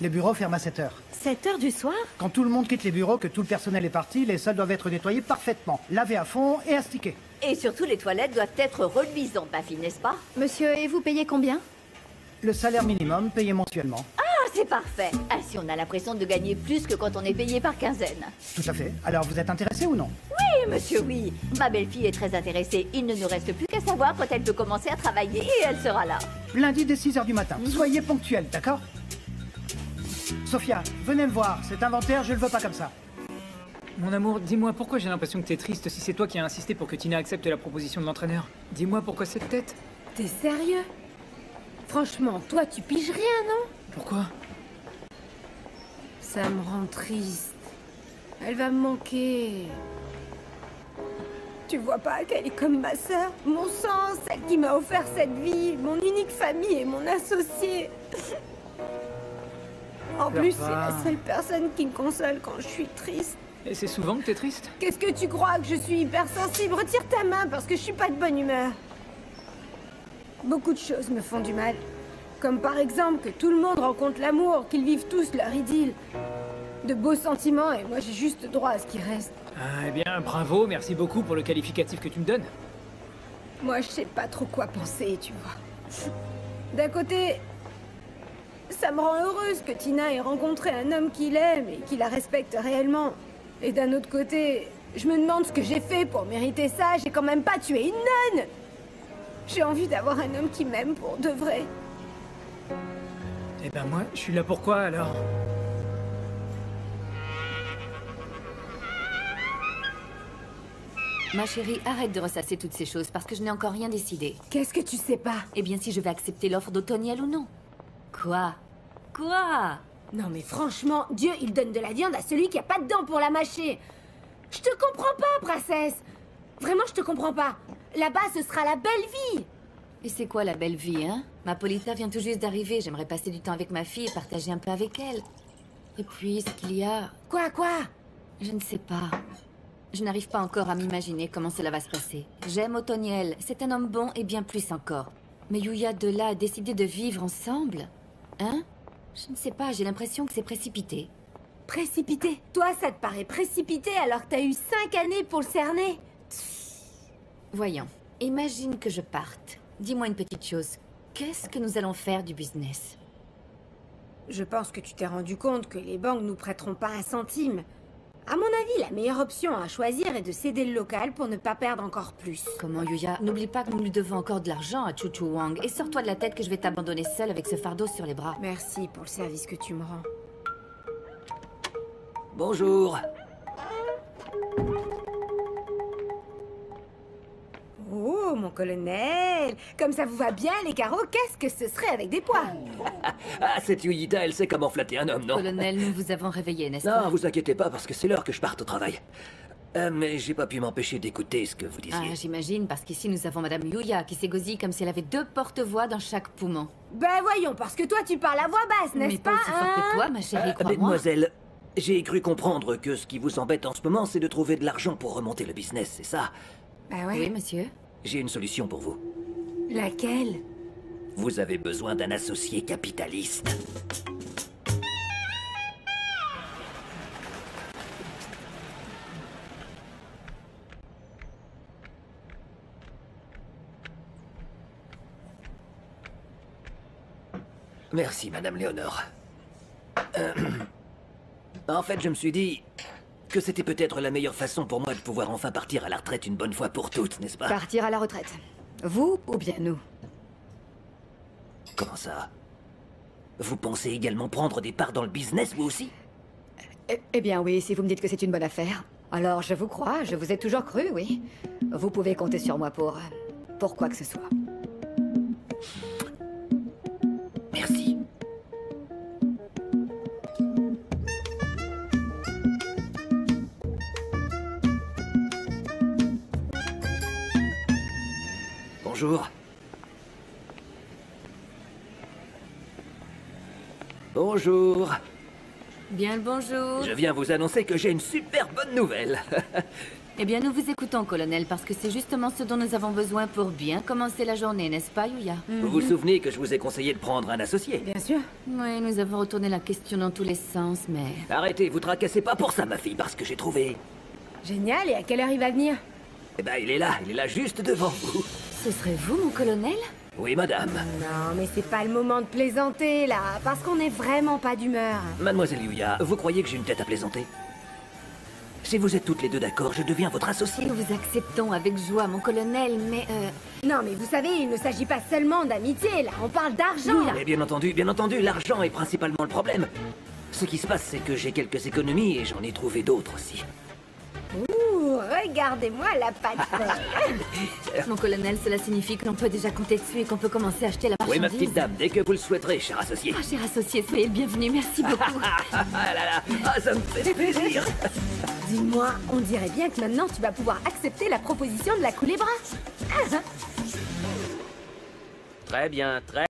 Les bureaux ferment à 7 heures. 7 heures du soir Quand tout le monde quitte les bureaux, que tout le personnel est parti, les salles doivent être nettoyées parfaitement, lavées à fond et astiquées. Et surtout, les toilettes doivent être reluisantes, ma fille, n'est-ce pas? Monsieur, et vous payez combien? Le salaire minimum payé mensuellement. Ah, c'est parfait Ainsi, on a l'impression de gagner plus que quand on est payé par quinzaine. Tout à fait. Alors vous êtes intéressé ou non? Oui, monsieur, oui. Ma belle-fille est très intéressée. Il ne nous reste plus qu'à savoir quand elle peut commencer à travailler et elle sera là. Lundi dès 6 heures du matin. Soyez ponctuel, d'accord? Sophia, venez me voir. Cet inventaire, je le veux pas comme ça. Mon amour, dis-moi pourquoi j'ai l'impression que t'es triste si c'est toi qui as insisté pour que Tina accepte la proposition de l'entraîneur. Dis-moi pourquoi cette tête T'es sérieux? Franchement, toi, tu piges rien, non? Pourquoi? Ça me rend triste. Elle va me manquer. Tu vois pas qu'elle est comme ma sœur? Mon sang, celle qui m'a offert cette vie, mon unique famille et mon associé. En plus, c'est la seule personne qui me console quand je suis triste. Et c'est souvent que t'es triste Qu'est-ce que tu crois que je suis hypersensible Retire ta main parce que je suis pas de bonne humeur. Beaucoup de choses me font du mal. Comme par exemple que tout le monde rencontre l'amour, qu'ils vivent tous leur idylle. De beaux sentiments et moi j'ai juste droit à ce qui reste. Ah, eh bien, bravo, merci beaucoup pour le qualificatif que tu me donnes. Moi je sais pas trop quoi penser, tu vois. D'un côté, ça me rend heureuse que Tina ait rencontré un homme qu'il aime et qui la respecte réellement. Et d'un autre côté, je me demande ce que j'ai fait pour mériter ça. J'ai quand même pas tué une nonne. J'ai envie d'avoir un homme qui m'aime pour de vrai. Eh ben moi, je suis là pourquoi alors? Ma chérie, arrête de ressasser toutes ces choses parce que je n'ai encore rien décidé. Qu'est-ce que tu sais pas? Eh bien, si je vais accepter l'offre d'Otoniel ou non? Quoi? Quoi? Non mais franchement, Dieu, il donne de la viande à celui qui a pas de dents pour la mâcher. Je te comprends pas, princesse. Vraiment, je te comprends pas. Là-bas, ce sera la belle vie. Et c'est quoi la belle vie, hein? Ma Polita vient tout juste d'arriver. J'aimerais passer du temps avec ma fille et partager un peu avec elle. Et puis, ce qu'il y a, Quoi, quoi? Je ne sais pas. Je n'arrive pas encore à m'imaginer comment cela va se passer. J'aime Otoniel. C'est un homme bon et bien plus encore. Mais Yuya de là a décidé de vivre ensemble Hein? Je ne sais pas, j'ai l'impression que c'est précipité. Précipité? Toi, ça te paraît précipité alors que t'as eu cinq années pour le cerner? Voyons, imagine que je parte. Dis-moi une petite chose. Qu'est-ce que nous allons faire du business? Je pense que tu t'es rendu compte que les banques nous prêteront pas un centime. À mon avis, la meilleure option à choisir est de céder le local pour ne pas perdre encore plus. Comment, Yuya? N'oublie pas que nous lui devons encore de l'argent à Chuchu Wang. Et sors-toi de la tête que je vais t'abandonner seule avec ce fardeau sur les bras. Merci pour le service que tu me rends. Bonjour. Oh, mon colonel Comme ça vous va bien, les carreaux, qu'est-ce que ce serait avec des pois Ah, cette Yuyita, elle sait comment flatter un homme, non? Colonel, nous vous avons réveillé, n'est-ce Non, pas? vous inquiétez pas, parce que c'est l'heure que je parte au travail. Euh, mais j'ai pas pu m'empêcher d'écouter ce que vous disiez. Ah, j'imagine, parce qu'ici nous avons Madame Yuya qui s'égosille comme si elle avait deux porte-voix dans chaque poumon. Ben voyons, parce que toi tu parles à voix basse, n'est-ce pas pas, aussi fort hein? que toi, ma chérie, Euh, crois-moi. mademoiselle, j'ai cru comprendre que ce qui vous embête en ce moment, c'est de trouver de l'argent pour remonter le business, c'est ça? Bah ouais. Oui, monsieur. J'ai une solution pour vous. Laquelle? Vous avez besoin d'un associé capitaliste. Merci, Madame Léonore. Euh, En fait, je me suis dit que c'était peut-être la meilleure façon pour moi de pouvoir enfin partir à la retraite une bonne fois pour toutes, n'est-ce pas? Partir à la retraite. Vous ou bien nous? Comment ça? Vous pensez également prendre des parts dans le business, vous aussi? Eh, eh bien oui, si vous me dites que c'est une bonne affaire. Alors je vous crois, je vous ai toujours cru, oui. Vous pouvez compter sur moi pour... pour quoi que ce soit. Bonjour. Bonjour. Bien le bonjour. Je viens vous annoncer que j'ai une super bonne nouvelle. Eh bien, nous vous écoutons, colonel, parce que c'est justement ce dont nous avons besoin pour bien commencer la journée, n'est-ce pas, Yuya? Vous vous souvenez que je vous ai conseillé de prendre un associé? Bien sûr. Oui, nous avons retourné la question dans tous les sens, mais... Arrêtez, vous tracassez pas pour ça, ma fille, parce que j'ai trouvé. Génial, et à quelle heure il va venir? Eh ben, il est là, il est là juste devant vous. Ce serait vous, mon colonel? Oui, madame. Non, mais c'est pas le moment de plaisanter, là, parce qu'on est vraiment pas d'humeur. Mademoiselle Yuya, vous croyez que j'ai une tête à plaisanter? Si vous êtes toutes les deux d'accord, je deviens votre associé. Nous vous acceptons avec joie, mon colonel, mais... euh, Non, mais vous savez, il ne s'agit pas seulement d'amitié, là, on parle d'argent. Mais bien entendu, bien entendu, l'argent est principalement le problème. Ce qui se passe, c'est que j'ai quelques économies et j'en ai trouvé d'autres aussi. Regardez-moi la patte folle. Mon colonel, cela signifie que l'on peut déjà compter dessus et qu'on peut commencer à acheter la Oui, marchandise. ma petite dame, dès que vous le souhaiterez, cher associé. Ah, cher associé, soyez le bienvenu, merci beaucoup. Ah là là, ah, ça me fait plaisir. Dis-moi, on dirait bien que maintenant tu vas pouvoir accepter la proposition de la coulée bras. Très bien, très